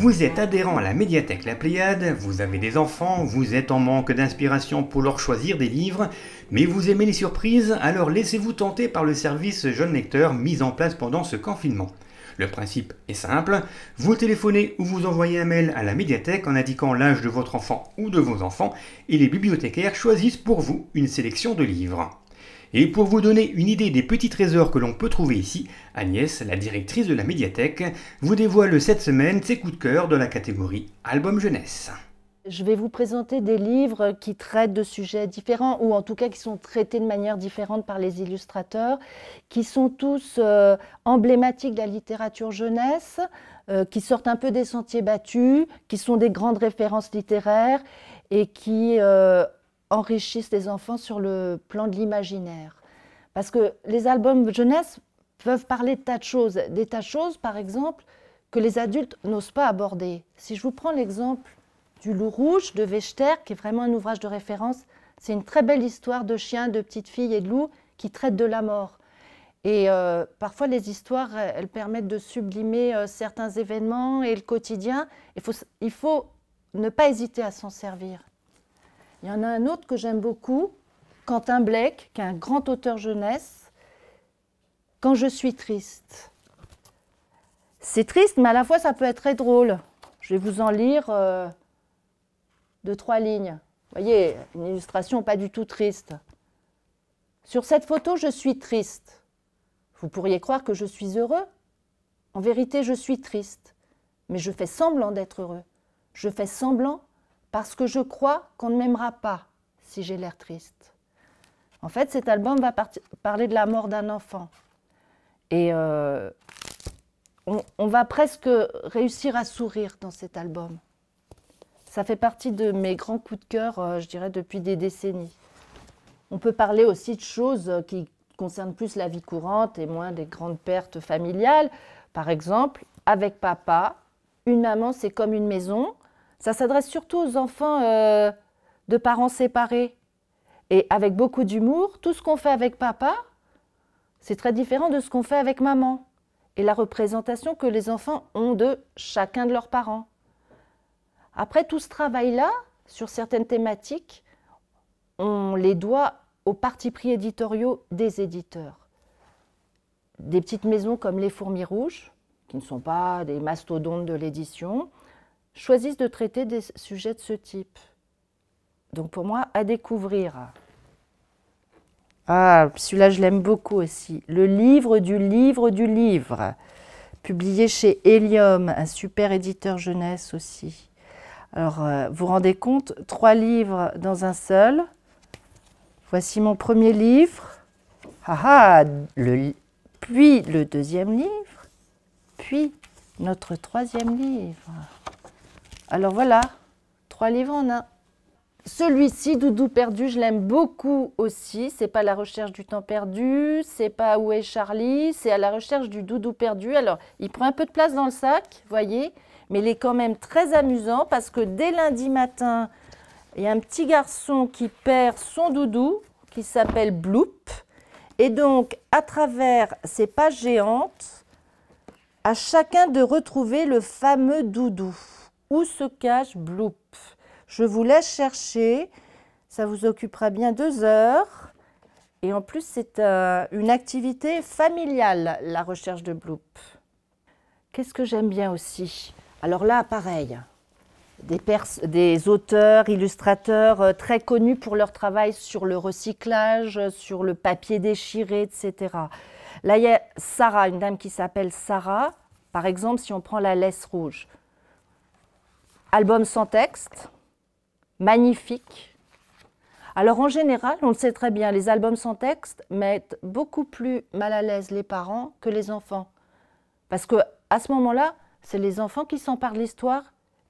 Vous êtes adhérent à la médiathèque La Pléiade, vous avez des enfants, vous êtes en manque d'inspiration pour leur choisir des livres, mais vous aimez les surprises, alors laissez-vous tenter par le service jeune lecteur mis en place pendant ce confinement. Le principe est simple, vous téléphonez ou vous envoyez un mail à la médiathèque en indiquant l'âge de votre enfant ou de vos enfants et les bibliothécaires choisissent pour vous une sélection de livres. Et pour vous donner une idée des petits trésors que l'on peut trouver ici, Agnès, la directrice de la médiathèque, vous dévoile cette semaine ses coups de cœur de la catégorie Album Jeunesse. Je vais vous présenter des livres qui traitent de sujets différents, ou en tout cas qui sont traités de manière différente par les illustrateurs, qui sont tous euh, emblématiques de la littérature jeunesse, euh, qui sortent un peu des sentiers battus, qui sont des grandes références littéraires et qui euh, enrichissent les enfants sur le plan de l'imaginaire. Parce que les albums jeunesse peuvent parler de tas de choses. Des tas de choses, par exemple, que les adultes n'osent pas aborder. Si je vous prends l'exemple du Loup Rouge de Wechter, qui est vraiment un ouvrage de référence, c'est une très belle histoire de chiens, de petites filles et de loups qui traitent de la mort. Et euh, parfois, les histoires, elles permettent de sublimer euh, certains événements et le quotidien. Il faut, il faut ne pas hésiter à s'en servir. Il y en a un autre que j'aime beaucoup, Quentin Blake, qui est un grand auteur jeunesse, Quand je suis triste. C'est triste, mais à la fois ça peut être très drôle. Je vais vous en lire euh, deux, trois lignes. Vous voyez, une illustration pas du tout triste. Sur cette photo, je suis triste. Vous pourriez croire que je suis heureux. En vérité, je suis triste. Mais je fais semblant d'être heureux. Je fais semblant parce que je crois qu'on ne m'aimera pas si j'ai l'air triste. En fait, cet album va parler de la mort d'un enfant. Et euh, on, va presque réussir à sourire dans cet album. Ça fait partie de mes grands coups de cœur, euh, je dirais, depuis des décennies. On peut parler aussi de choses qui concernent plus la vie courante et moins des grandes pertes familiales. Par exemple, avec papa, une maman, c'est comme une maison. Ça s'adresse surtout aux enfants euh, de parents séparés. Et avec beaucoup d'humour, tout ce qu'on fait avec papa, c'est très différent de ce qu'on fait avec maman. Et la représentation que les enfants ont de chacun de leurs parents. Après tout ce travail-là, sur certaines thématiques, on les doit aux partis pris éditoriaux des éditeurs. Des petites maisons comme Les Fourmis Rouges, qui ne sont pas des mastodontes de l'édition, choisissent de traiter des sujets de ce type. Donc pour moi, à découvrir. Ah, celui-là, je l'aime beaucoup aussi. Le livre du livre du livre, publié chez Helium, un super éditeur jeunesse aussi. Alors, euh, vous vous rendez compte, trois livres dans un seul. Voici mon premier livre. Ah, ah puis le deuxième livre, puis notre troisième livre. Alors voilà, trois livres en un. Celui-ci, Doudou perdu, je l'aime beaucoup aussi. C'est pas la recherche du temps perdu, c'est pas où est Charlie, c'est à la recherche du doudou perdu. Alors, il prend un peu de place dans le sac, voyez, mais il est quand même très amusant parce que dès lundi matin, il y a un petit garçon qui perd son doudou qui s'appelle Bloop. Et donc, à travers ces pages géantes, à chacun de retrouver le fameux doudou. Où se cache Bloop? Je vous laisse chercher. Ça vous occupera bien deux heures. Et en plus, c'est euh, une activité familiale, la recherche de Bloop. Qu'est-ce que j'aime bien aussi? Alors là, pareil, des, auteurs, illustrateurs euh, très connus pour leur travail sur le recyclage, sur le papier déchiré, etc. Là, il y a Sarah, une dame qui s'appelle Sarah. Par exemple, si on prend la laisse rouge. Album sans texte, magnifique. Alors en général, on le sait très bien, les albums sans texte mettent beaucoup plus mal à l'aise les parents que les enfants. Parce que à ce moment-là, c'est les enfants qui s'emparent de l'histoire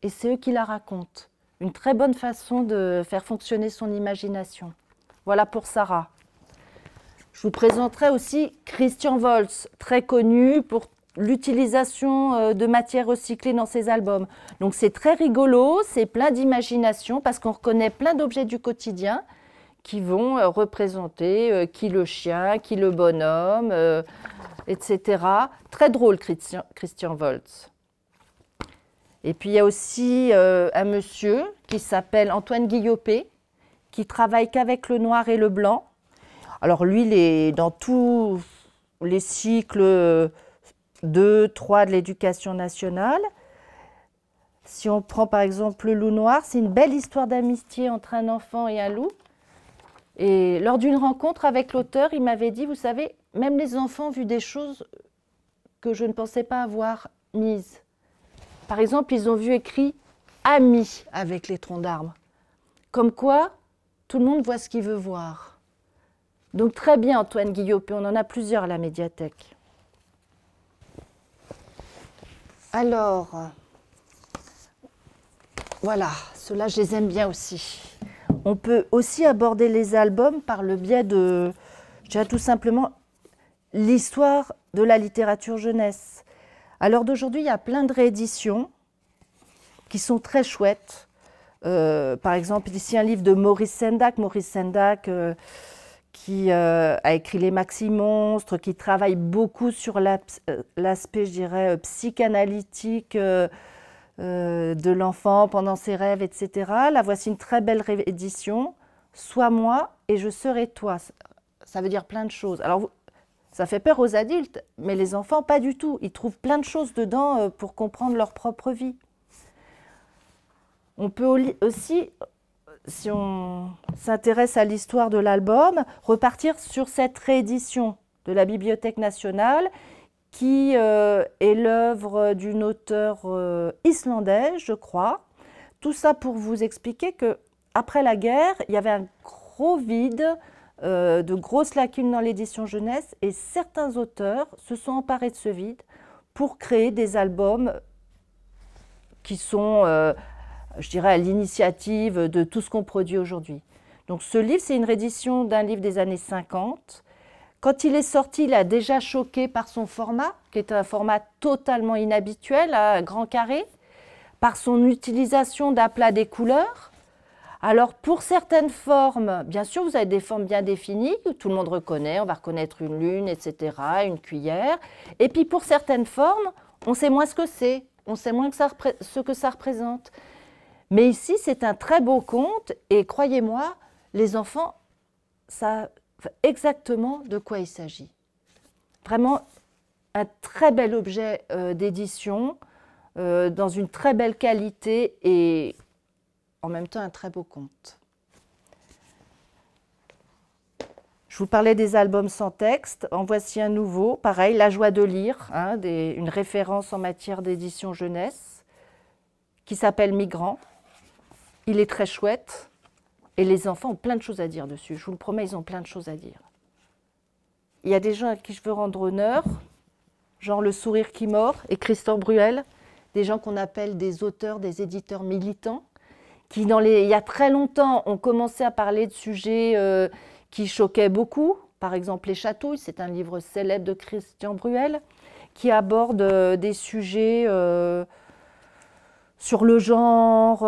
et c'est eux qui la racontent. Une très bonne façon de faire fonctionner son imagination. Voilà pour Sarah. Je vous présenterai aussi Christian Volz, très connu pour l'utilisation euh, de matières recyclées dans ses albums. Donc c'est très rigolo, c'est plein d'imagination parce qu'on reconnaît plein d'objets du quotidien qui vont euh, représenter euh, qui le chien, qui le bonhomme, etc. Très drôle, Christian, Christian. Et puis il y a aussi un monsieur qui s'appelle Antoine Guillopé, qui travaille qu'avec le noir et le blanc. Alors lui, il est dans tous les cycles 2, 3 de l'éducation nationale. Si on prend par exemple le loup noir, c'est une belle histoire d'amitié entre un enfant et un loup. Et lors d'une rencontre avec l'auteur, il m'avait dit, vous savez, même les enfants ont vu des choses que je ne pensais pas avoir mises. Par exemple, ils ont vu écrit Ami avec les troncs d'arbres. Comme quoi, tout le monde voit ce qu'il veut voir. Donc très bien, Antoine Guillaume, on en a plusieurs à la médiathèque. Alors, voilà, ceux-là, je les aime bien aussi. On peut aussi aborder les albums par le biais de, je dirais tout simplement, l'histoire de la littérature jeunesse. L'heure d'aujourd'hui, il y a plein de rééditions qui sont très chouettes. Euh, par exemple, ici un livre de Maurice Sendak. Maurice Sendak, euh, qui euh, a écrit Les Maxi Monstres, qui travaille beaucoup sur l'aspect, je dirais, psychanalytique euh, de l'enfant pendant ses rêves, etc. La voici une très belle réédition. Sois moi et je serai toi. Ça veut dire plein de choses. Alors, ça fait peur aux adultes, mais les enfants, pas du tout. Ils trouvent plein de choses dedans euh, pour comprendre leur propre vie. On peut aussi, si on s'intéresse à l'histoire de l'album, repartir sur cette réédition de la Bibliothèque nationale qui euh, est l'œuvre d'une auteure euh, islandaise, je crois. Tout ça pour vous expliquer que après la guerre, il y avait un gros vide, euh, de grosses lacunes dans l'édition jeunesse, et certains auteurs se sont emparés de ce vide pour créer des albums qui sont, je dirais, à l'initiative de tout ce qu'on produit aujourd'hui. Donc ce livre, c'est une réédition d'un livre des années 50 quand il est sorti, il a déjà choqué par son format, qui est un format totalement inhabituel, à grand carré, par son utilisation d'aplats des couleurs. Alors pour certaines formes, bien sûr, vous avez des formes bien définies, que tout le monde reconnaît, on va reconnaître une lune, etc., une cuillère. Et puis pour certaines formes, on sait moins ce que c'est, on sait moins ce que ça représente. Mais ici, c'est un très beau conte, et croyez-moi, les enfants, ça exactement de quoi il s'agit. Vraiment un très bel objet euh, d'édition, euh, dans une très belle qualité et en même temps un très beau conte. Je vous parlais des albums sans texte. En voici un nouveau. Pareil, La joie de lire, hein, une référence en matière d'édition jeunesse, qui s'appelle Migrant. Il est très chouette. Et les enfants ont plein de choses à dire dessus. Je vous le promets, ils ont plein de choses à dire. Il y a des gens à qui je veux rendre honneur, genre Le Sourire qui mord et Christophe Bruel, des gens qu'on appelle des auteurs, des éditeurs militants, qui dans les, il y a très longtemps ont commencé à parler de sujets euh, qui choquaient beaucoup. Par exemple, Les Chatouilles, c'est un livre célèbre de Christian Bruel, qui aborde euh, des sujets euh, sur le genre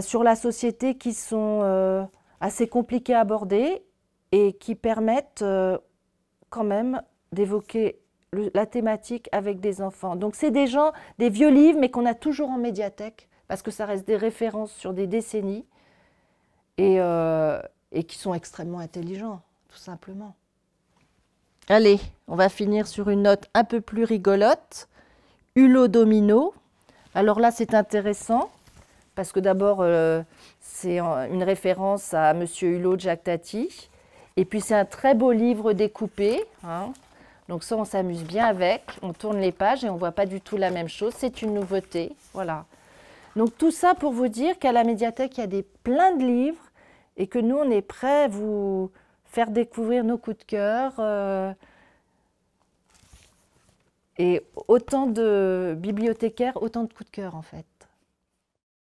sur la société qui sont euh, assez compliquées à aborder et qui permettent euh, quand même d'évoquer la thématique avec des enfants. Donc c'est des gens, des vieux livres, mais qu'on a toujours en médiathèque, parce que ça reste des références sur des décennies euh, et qui sont extrêmement intelligents, tout simplement. Allez, on va finir sur une note un peu plus rigolote. Hulot Domino. Alors là, c'est intéressant parce que d'abord, euh, c'est une référence à M. Hulot de Tati. Et puis, c'est un très beau livre découpé. Hein. Donc ça, on s'amuse bien avec. On tourne les pages et on ne voit pas du tout la même chose. C'est une nouveauté. Voilà. Donc tout ça pour vous dire qu'à la médiathèque, il y a des, plein de livres et que nous, on est prêts à vous faire découvrir nos coups de cœur. Euh, et autant de bibliothécaires, autant de coups de cœur en fait.